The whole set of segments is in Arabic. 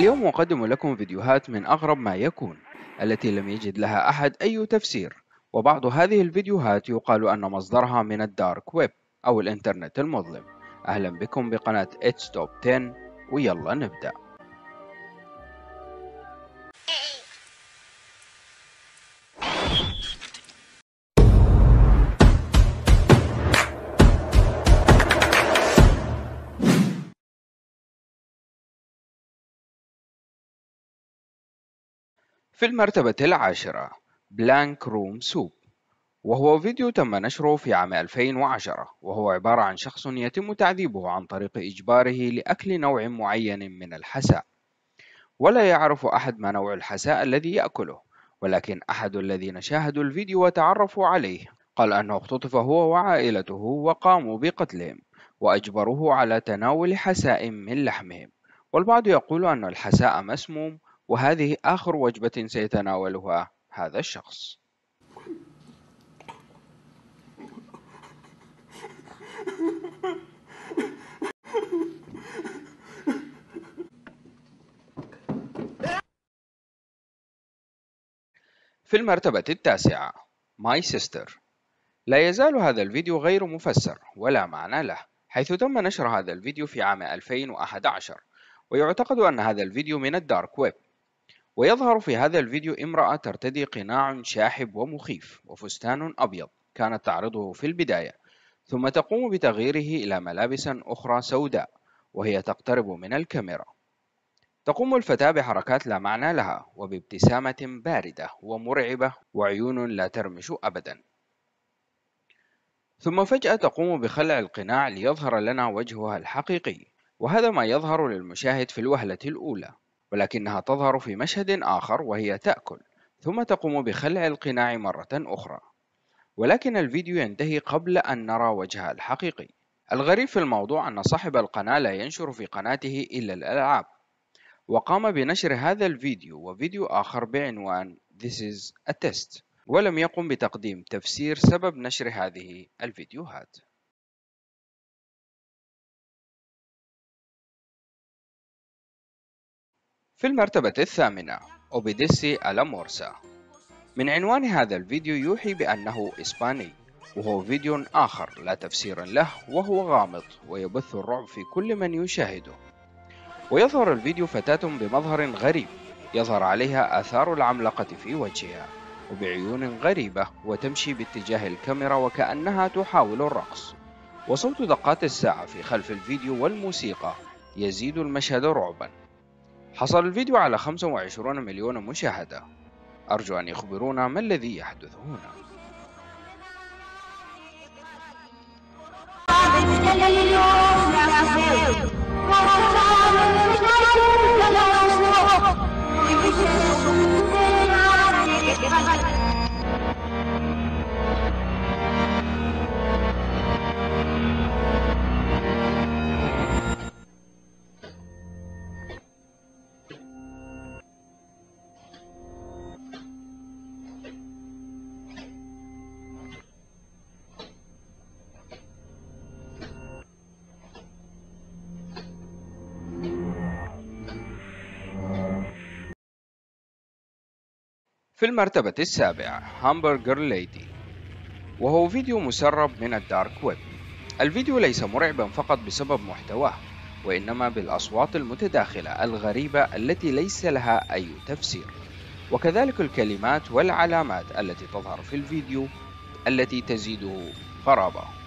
اليوم أقدم لكم فيديوهات من أغرب ما يكون التي لم يجد لها أحد أي تفسير. وبعض هذه الفيديوهات يقال أن مصدرها من الدارك ويب أو الإنترنت المظلم. أهلا بكم بقناة It's Top 10 ويلا نبدأ. في المرتبة العاشرة Blank Room Soup وهو فيديو تم نشره في عام 2010 وهو عبارة عن شخص يتم تعذيبه عن طريق إجباره لأكل نوع معين من الحساء. ولا يعرف أحد ما نوع الحساء الذي يأكله ولكن أحد الذين شاهدوا الفيديو وتعرفوا عليه قال أنه اختطف هو وعائلته وقاموا بقتلهم وأجبروه على تناول حساء من لحمهم. والبعض يقول أن الحساء مسموم وهذه آخر وجبة سيتناولها هذا الشخص. في المرتبة التاسعة My Sister لا يزال هذا الفيديو غير مفسر ولا معنى له حيث تم نشر هذا الفيديو في عام 2011 ويعتقد أن هذا الفيديو من الدارك ويب. ويظهر في هذا الفيديو امرأة ترتدي قناع شاحب ومخيف وفستان أبيض كانت تعرضه في البداية ثم تقوم بتغييره إلى ملابس أخرى سوداء وهي تقترب من الكاميرا. تقوم الفتاة بحركات لا معنى لها وبابتسامة باردة ومرعبة وعيون لا ترمش أبدا. ثم فجأة تقوم بخلع القناع ليظهر لنا وجهها الحقيقي وهذا ما يظهر للمشاهد في الوهلة الأولى. ولكنها تظهر في مشهد آخر وهي تأكل ثم تقوم بخلع القناع مرة أخرى. ولكن الفيديو ينتهي قبل أن نرى وجهها الحقيقي. الغريب في الموضوع أن صاحب القناة لا ينشر في قناته إلا الألعاب. وقام بنشر هذا الفيديو وفيديو آخر بعنوان This is a test ولم يقم بتقديم تفسير سبب نشر هذه الفيديوهات. في المرتبة الثامنة أوبيديسي ألامورسا من عنوان هذا الفيديو يوحي بأنه إسباني وهو فيديو آخر لا تفسير له وهو غامض ويبث الرعب في كل من يشاهده. ويظهر الفيديو فتاة بمظهر غريب يظهر عليها آثار العملقة في وجهها وبعيون غريبة وتمشي باتجاه الكاميرا وكأنها تحاول الرقص. وصوت دقات الساعة في خلف الفيديو والموسيقى يزيد المشهد رعبا. حصل الفيديو على 25 مليون مشاهدة. أرجو أن يخبرونا ما الذي يحدث هنا في المرتبة السابعة Hamburger Lady وهو فيديو مسرب من ال dark web. الفيديو ليس مرعبا فقط بسبب محتواه وإنما بالأصوات المتداخلة الغريبة التي ليس لها أي تفسير. وكذلك الكلمات والعلامات التي تظهر في الفيديو التي تزيده غرابة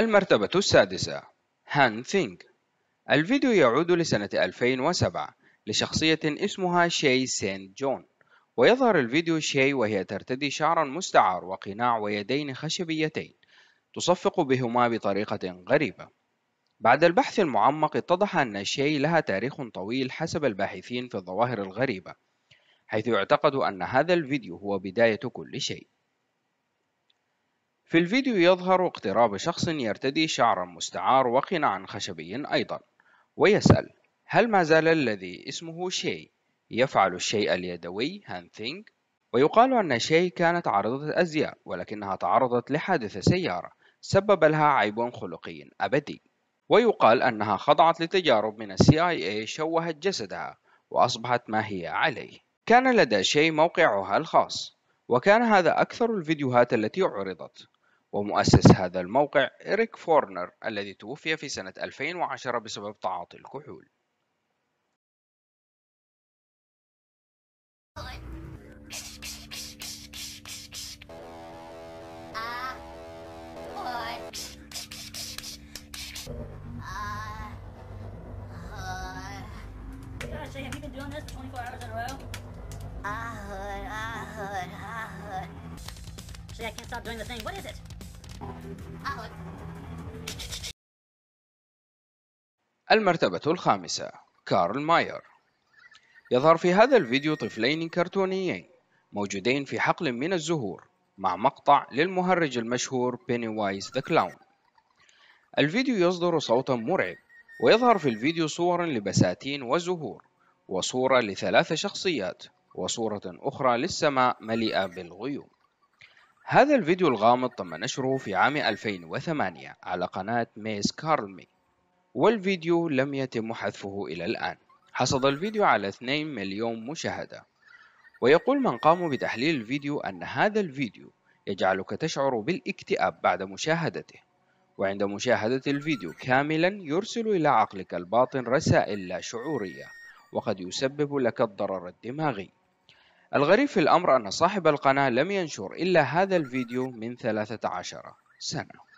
المرتبة السادسة. هان ثينغ. الفيديو يعود لسنة 2007 لشخصية اسمها شي سين جون. ويظهر الفيديو شي وهي ترتدي شعرا مستعار وقناع ويدين خشبيتين تصفق بهما بطريقة غريبة. بعد البحث المعمق اتضح أن شي لها تاريخ طويل حسب الباحثين في الظواهر الغريبة حيث يعتقد أن هذا الفيديو هو بداية كل شيء. في الفيديو يظهر اقتراب شخص يرتدي شعرا مستعار وقناعا خشبي أيضا ويسأل هل ما زال الذي اسمه شي يفعل الشيء اليدوي هانثينج ويقال أن شي كانت عارضة أزياء ولكنها تعرضت لحادث سيارة سبب لها عيب خلقي أبدي. ويقال أنها خضعت لتجارب من ال CIA شوهت جسدها وأصبحت ما هي عليه. كان لدى شي موقعها الخاص وكان هذا أكثر الفيديوهات التي عرضت. ومؤسس هذا الموقع إريك فورنر الذي توفي في سنة 2010 بسبب تعاطي الكحول have you been doing this 24 hours in a row? I heard, I heard, I heard. Say, I can't stop doing the thing. What is it? المرتبة الخامسة كارل ماير. يظهر في هذا الفيديو طفلين كرتونيين موجودين في حقل من الزهور مع مقطع للمهرج المشهور Pennywise the Clown الفيديو يصدر صوتا مرعب ويظهر في الفيديو صور لبساتين وزهور وصورة لثلاث شخصيات وصورة أخرى للسماء مليئة بالغيوم. هذا الفيديو الغامض تم نشره في عام 2008 على قناة ميز كارلمي والفيديو لم يتم حذفه إلى الآن. حصد الفيديو على 2 مليون مشاهدة. ويقول من قاموا بتحليل الفيديو أن هذا الفيديو يجعلك تشعر بالاكتئاب بعد مشاهدته. وعند مشاهدة الفيديو كاملا يرسل إلى عقلك الباطن رسائل لا شعورية وقد يسبب لك الضرر الدماغي. الغريب في الأمر أن صاحب القناة لم ينشر إلا هذا الفيديو من 13 سنة.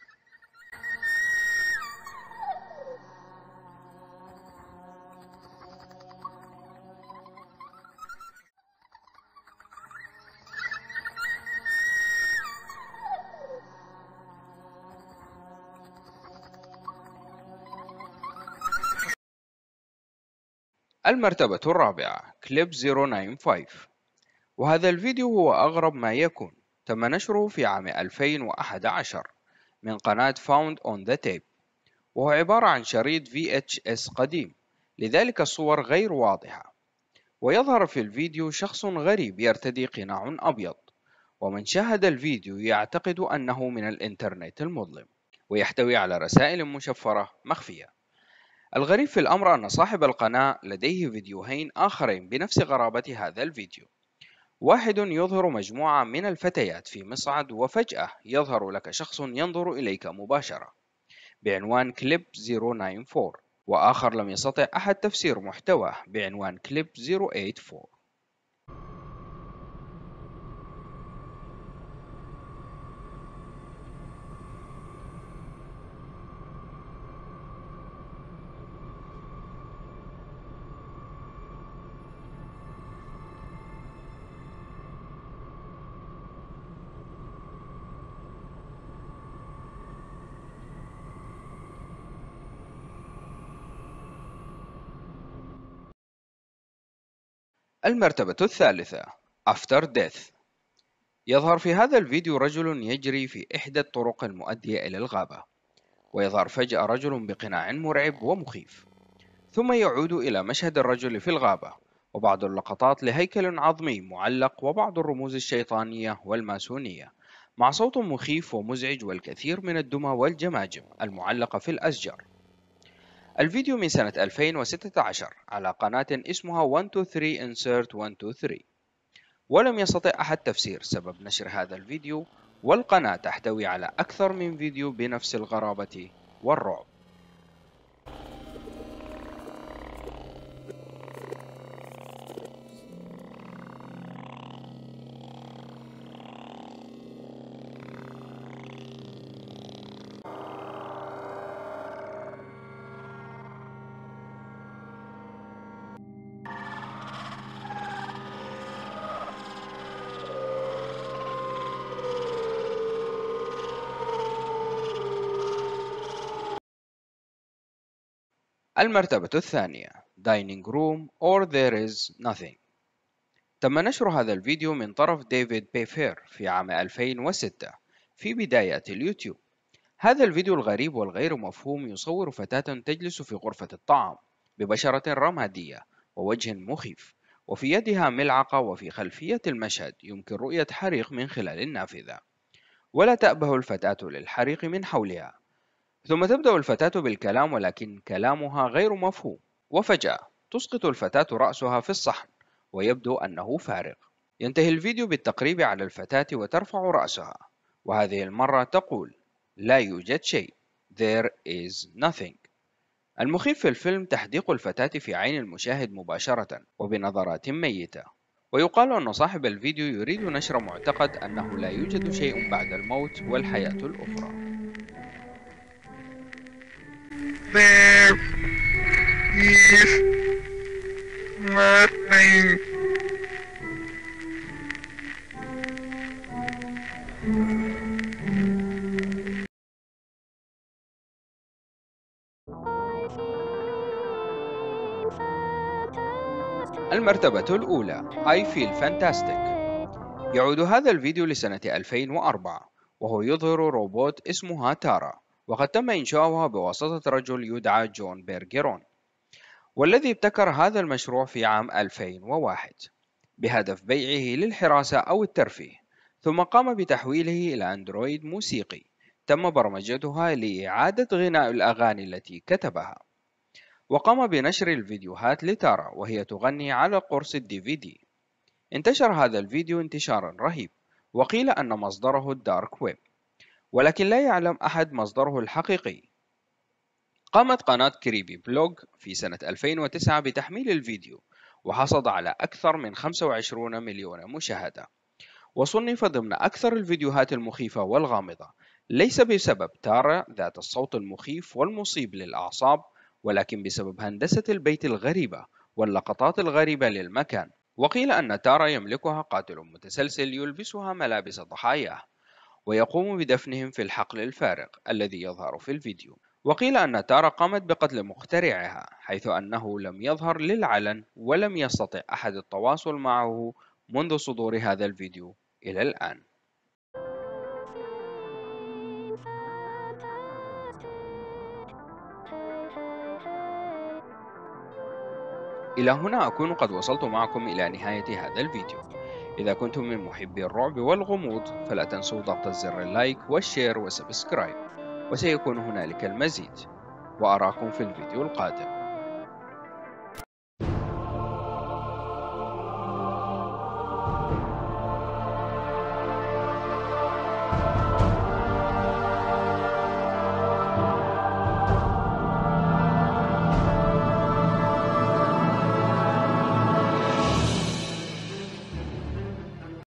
المرتبة الرابعة كليب 095 وهذا الفيديو هو أغرب ما يكون تم نشره في عام 2011 من قناة Found on the Tape وهو عبارة عن شريط VHS قديم لذلك الصور غير واضحة. ويظهر في الفيديو شخص غريب يرتدي قناع أبيض ومن شاهد الفيديو يعتقد أنه من الإنترنت المظلم ويحتوي على رسائل مشفرة مخفية. الغريب في الأمر أن صاحب القناة لديه فيديوهين آخرين بنفس غرابة هذا الفيديو. واحد يظهر مجموعة من الفتيات في مصعد وفجأة يظهر لك شخص ينظر إليك مباشرة بعنوان كليب 094 وآخر لم يستطع أحد تفسير محتواه بعنوان كليب 084 المرتبة الثالثة After Death. يظهر في هذا الفيديو رجل يجري في إحدى الطرق المؤدية إلى الغابة ويظهر فجأة رجل بقناع مرعب ومخيف. ثم يعود إلى مشهد الرجل في الغابة وبعض اللقطات لهيكل عظمي معلق وبعض الرموز الشيطانية والماسونية مع صوت مخيف ومزعج والكثير من الدمى والجماجم المعلقة في الأشجار. الفيديو من سنة 2016 على قناة اسمها 123 Insert 123 ولم يستطع أحد تفسير سبب نشر هذا الفيديو والقناة تحتوي على أكثر من فيديو بنفس الغرابة والرعب. المرتبة الثانية Dining Room or There is Nothing. تم نشر هذا الفيديو من طرف ديفيد بيفير في عام 2006 في بدايات اليوتيوب. هذا الفيديو الغريب والغير مفهوم يصور فتاة تجلس في غرفة الطعام ببشرة رمادية ووجه مخيف وفي يدها ملعقة وفي خلفية المشهد يمكن رؤية حريق من خلال النافذة. ولا تأبه الفتاة للحريق من حولها. ثم تبدأ الفتاة بالكلام ولكن كلامها غير مفهوم. وفجأة تسقط الفتاة رأسها في الصحن ويبدو أنه فارغ. ينتهي الفيديو بالتقريب على الفتاة وترفع رأسها. وهذه المرة تقول لا يوجد شيء. There is nothing. المخيف في الفيلم تحديق الفتاة في عين المشاهد مباشرة وبنظرات ميتة. ويقال أن صاحب الفيديو يريد نشر معتقد أنه لا يوجد شيء بعد الموت والحياة الأخرى. There is nothing المرتبة الأولى I feel fantastic. يعود هذا الفيديو لسنة 2004 وهو يظهر روبوت اسمها تارا. وقد تم إنشاؤها بواسطة رجل يدعى جون بيرجيرون والذي ابتكر هذا المشروع في عام 2001 بهدف بيعه للحراسة أو الترفيه ثم قام بتحويله إلى android موسيقي تم برمجتها لإعادة غناء الأغاني التي كتبها. وقام بنشر الفيديوهات لتارا وهي تغني على قرص ال DVD انتشر هذا الفيديو انتشارا رهيب وقيل أن مصدره ال dark web. ولكن لا يعلم أحد مصدره الحقيقي. قامت قناة كريبي بلوج في سنة 2009 بتحميل الفيديو وحصد على أكثر من 25 مليون مشاهدة. وصنف ضمن أكثر الفيديوهات المخيفة والغامضة. ليس بسبب تارا ذات الصوت المخيف والمصيب للأعصاب ولكن بسبب هندسة البيت الغريبة واللقطات الغريبة للمكان. وقيل أن تارا يملكها قاتل متسلسل يلبسها ملابس ضحاياه ويقوم بدفنهم في الحقل الفارغ الذي يظهر في الفيديو. وقيل أن تارا قامت بقتل مخترعها حيث أنه لم يظهر للعلن ولم يستطع أحد التواصل معه منذ صدور هذا الفيديو إلى الآن. إلى هنا أكون قد وصلت معكم إلى نهاية هذا الفيديو. إذا كنتم من محبي الرعب والغموض فلا تنسوا ضغط الزر ال like وال share و subscribe وسيكون هنالك المزيد. وأراكم في الفيديو القادم.